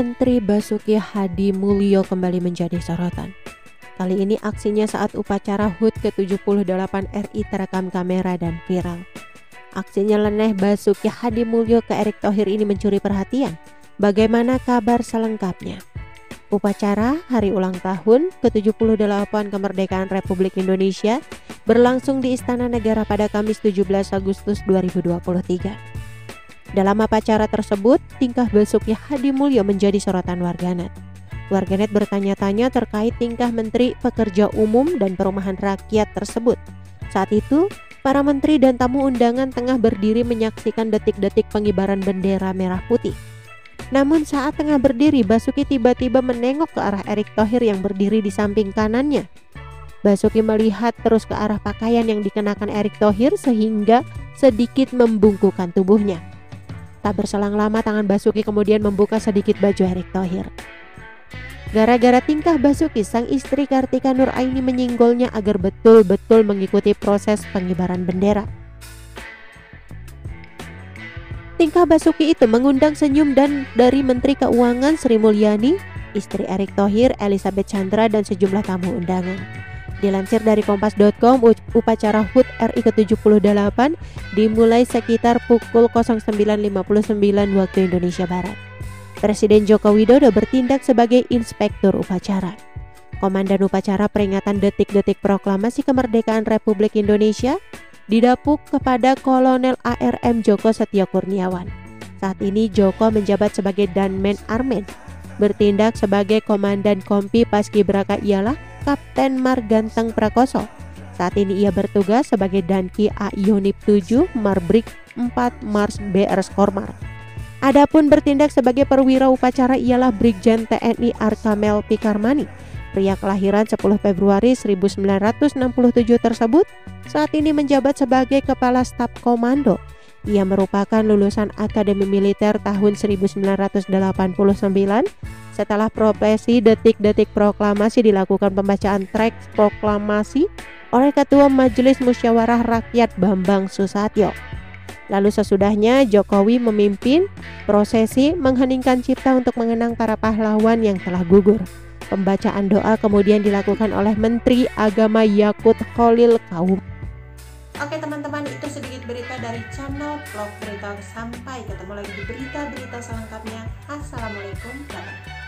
Menteri Basuki Hadi Mulyo kembali menjadi sorotan. Kali ini aksinya saat upacara HUT ke-78 RI terekam kamera dan viral. Aksinya leneh Basuki Hadi Mulyo ke Erick Thohir ini mencuri perhatian. Bagaimana kabar selengkapnya? Upacara hari ulang tahun ke-78 kemerdekaan Republik Indonesia berlangsung di Istana Negara pada Kamis 17 Agustus 2023. Dalam upacara tersebut, tingkah Basuki Hadi Mulyo menjadi sorotan warganet. Warganet bertanya-tanya terkait tingkah Menteri Pekerja Umum dan Perumahan Rakyat tersebut. Saat itu, para menteri dan tamu undangan tengah berdiri menyaksikan detik-detik pengibaran bendera merah putih. Namun saat tengah berdiri, Basuki tiba-tiba menengok ke arah Erick Thohir yang berdiri di samping kanannya. Basuki melihat terus ke arah pakaian yang dikenakan Erick Thohir sehingga sedikit membungkukan tubuhnya. Tak berselang lama tangan Basuki kemudian membuka sedikit baju Erick Thohir. Gara-gara tingkah Basuki, sang istri Kartika Nur Aini menyinggolnya agar betul-betul mengikuti proses pengibaran bendera. Tingkah Basuki itu mengundang senyum dan dari Menteri Keuangan Sri Mulyani, istri Erick Thohir, Elizabeth Chandra, dan sejumlah tamu undangan. Dilansir dari kompas.com, upacara HUT RI ke-78 dimulai sekitar pukul 09.59 waktu Indonesia Barat. Presiden Joko Widodo bertindak sebagai inspektur upacara. Komandan upacara peringatan detik-detik proklamasi kemerdekaan Republik Indonesia didapuk kepada Kolonel ARM Joko Setia Kurniawan. Saat ini Joko menjabat sebagai Danmen Armen. Bertindak sebagai Komandan Kompi Paskibraka ialah Kapten Marganteng Prakoso. Saat ini ia bertugas sebagai Danki A Yonip 7 Marbrik 4 Mars BR Skormar. Adapun bertindak sebagai perwira upacara ialah Brigjen TNI Arkamel Pikarmani. Pria kelahiran 10 Februari 1967 tersebut saat ini menjabat sebagai Kepala Staf Komando. Ia merupakan lulusan Akademi Militer tahun 1989 setelah profesi detik-detik proklamasi dilakukan pembacaan teks proklamasi oleh Ketua Majelis Musyawarah Rakyat Bambang Susatyo. Lalu sesudahnya Jokowi memimpin prosesi mengheningkan cipta untuk mengenang para pahlawan yang telah gugur. Pembacaan doa kemudian dilakukan oleh Menteri Agama Yakut Khalil Kaum. Oke teman-teman berita dari channel vlog berita. Sampai ketemu lagi di berita-berita selengkapnya. Assalamualaikum warahmatullahi